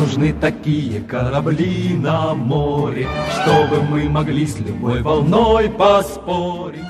нужны такие корабли на море, Чтобы мы могли с любой волной поспорить.